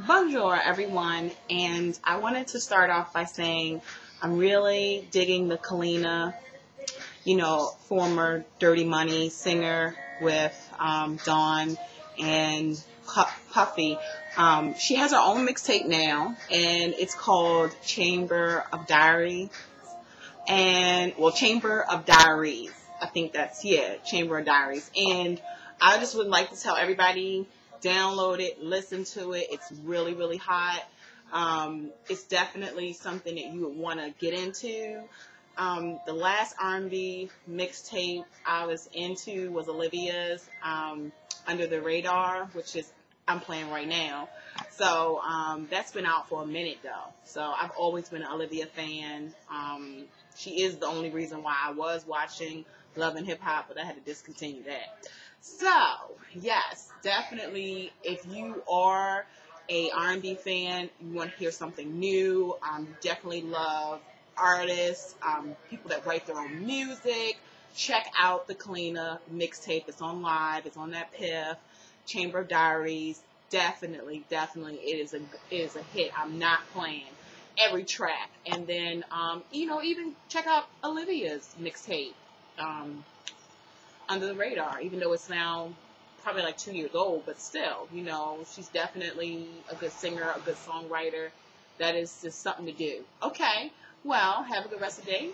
Bonjour, everyone, and I wanted to start off by saying I'm really digging the Kalenna, you know, former Dirty Money singer with um, Dawn and Puffy. Um, she has her own mixtape now, and it's called Chamber of Diaries, and well, Chamber of Diaries. I think that's yeah, Chamber of Diaries, and I just would like to tell everybody download it, listen to it. It's really, really hot. Um, it's definitely something that you would want to get into. Um, the last R&B mixtape I was into was Olivia's um, Under the Radar, which is I'm playing right now. So um, that's been out for a minute though. So I've always been an Olivia fan. Um, she is the only reason why I was watching Love and Hip Hop, but I had to discontinue that. So, yes, definitely if you are a R&B fan, you want to hear something new, um, definitely love artists, um, people that write their own music, check out the Kalenna mixtape. It's on live. It's on that Piff, Chamber of Diaries. Definitely, definitely, it is a it is a hit. I'm not playing every track, and then um, you know even check out Olivia's mixtape. Um, under the radar, even though it's now probably like two years old, but still, you know, she's definitely a good singer, a good songwriter. That is just something to do. Okay, well, have a good rest of the day.